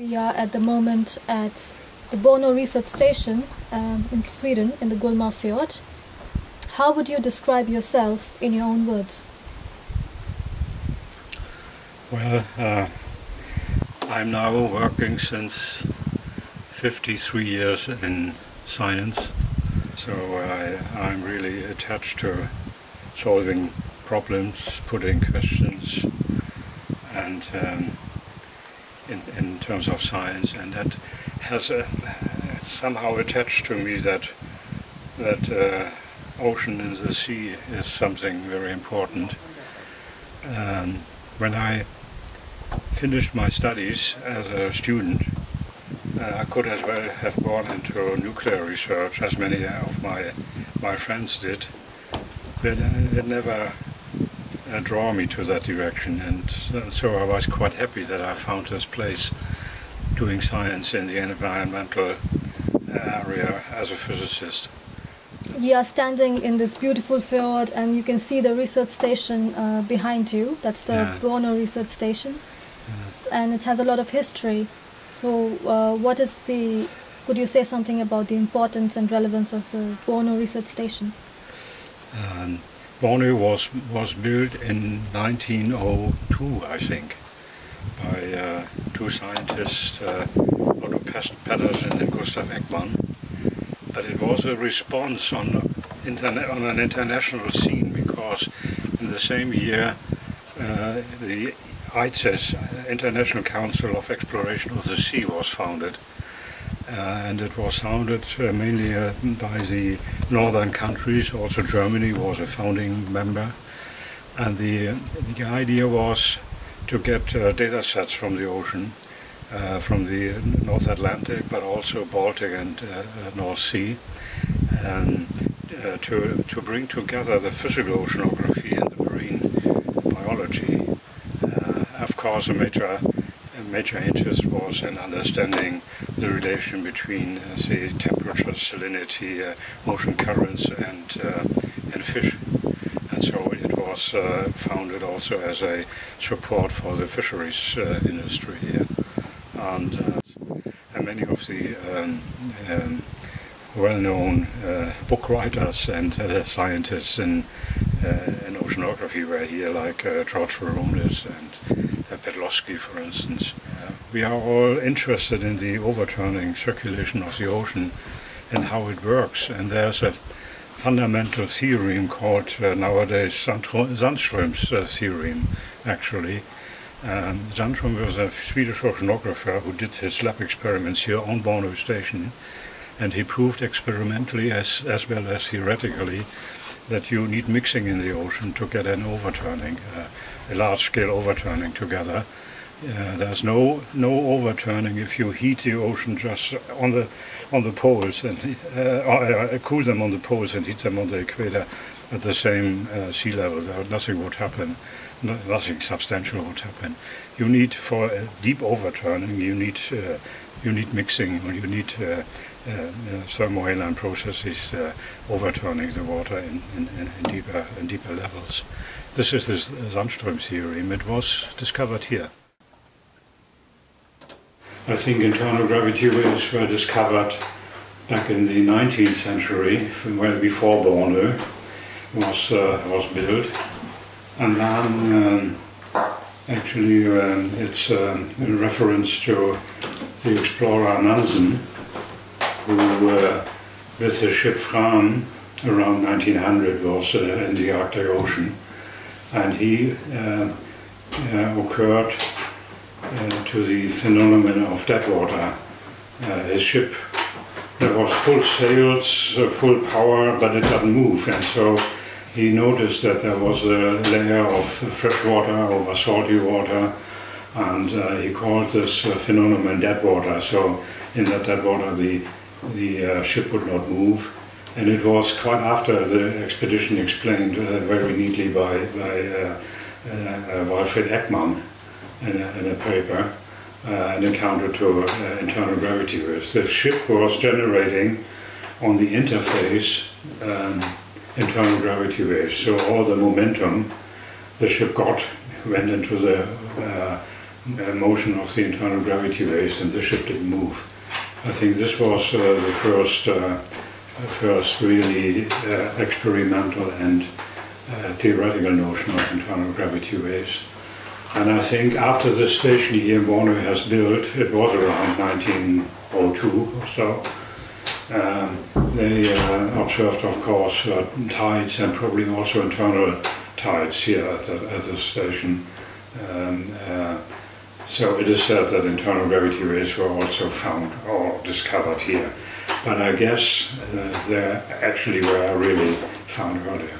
We are at the moment at the Bornö Research Station um, in Sweden, in the Gullmar Fjord. How would you describe yourself in your own words? Well, uh, I'm now working since 53 years in science, so I, I'm really attached to solving problems, putting questions, and um, in, in terms of science, and that has a, somehow attached to me that that uh, ocean and the sea is something very important. Um, when I finished my studies as a student, uh, I could as well have gone into nuclear research, as many of my my friends did, but it never uh, draw me to that direction, and so I was quite happy that I found this place doing science in the environmental area as a physicist. You are standing in this beautiful fjord, and you can see the research station uh, behind you. That's the yeah. Bornö Research Station, yes. and it has a lot of history. So, uh, what is the? Could you say something about the importance and relevance of the Bornö Research Station? Um, Bornö was was built in 1902, I think, by uh, two scientists, uh, Otto Pettersson and Gustav Ekman but it was a response on, on an international scene because in the same year uh, the ICES, International Council of Exploration of the Sea, was founded. Uh, and it was founded uh, mainly uh, by the northern countries. Also, Germany was a founding member. And the, the idea was to get uh, data sets from the ocean uh, from the North Atlantic, but also Baltic and uh, North Sea, and to, to bring together the physical oceanography and the marine biology. of course, a major major interest was in understanding the relation between, uh, say, temperature, salinity, uh, ocean currents, and uh, and fish. And so it was founded also as a support for the fisheries industry and, uh, and many of the um, um, well-known book writers and scientists in oceanography were here, like George Roumlis and uh, for instance. we are all interested in the overturning circulation of the ocean and how it works, and there's a fundamental theorem called uh, nowadays Sandström's uh, theorem, actually, um, was a Swedish oceanographer who did his lab experiments here on Bornö Station, and he proved experimentally as, as well as theoretically that you need mixing in the ocean to get an overturning, uh, a large-scale overturning together. Uh, there's no no overturning if you heat the ocean just on the on the poles and uh, uh cool them on the poles and heat them on the equator at the same uh, sea level. There, nothing would happen nothing substantial would happen. You need for a deep overturning, you need uh, you need mixing, or you need uh, uh, thermohaline processes uh, overturning the water in, in, in, deeper in deeper levels. This is the Sandström theorem. It was discovered here. I think internal gravity waves were discovered back in the 19th century, well before Bornö was uh, was built and then um, actually um, it's um, a reference to the explorer Nansen, who uh, with his ship Fram around 1900 was in the Arctic Ocean, and he uh, uh occurred uh, to the phenomenon of dead water. His ship there was full sails, full power, but it doesn't move, and so he noticed that there was a layer of fresh water over salty water, and uh, he called this phenomenon dead water. So in that dead water, the the uh, ship would not move, and it was quite after the expedition explained uh, very neatly by by uh, uh, Walfrid Ekman in a, in a paper. an encounter to internal gravity waves. The ship was generating on the interface um, internal gravity waves. So all the momentum the ship got went into the uh, uh, motion of the internal gravity waves and the ship didn't move. I think this was uh, the first, uh, first really uh, experimental and uh, theoretical notion of internal gravity waves. And I think after the station here in Bornö has built, it was around 1902 or so, um, they uh, observed, of course, uh, tides and probably also internal tides here at the, at the station. So it is said that internal gravity waves were also found or discovered here. But I guess uh, they actually were really found earlier.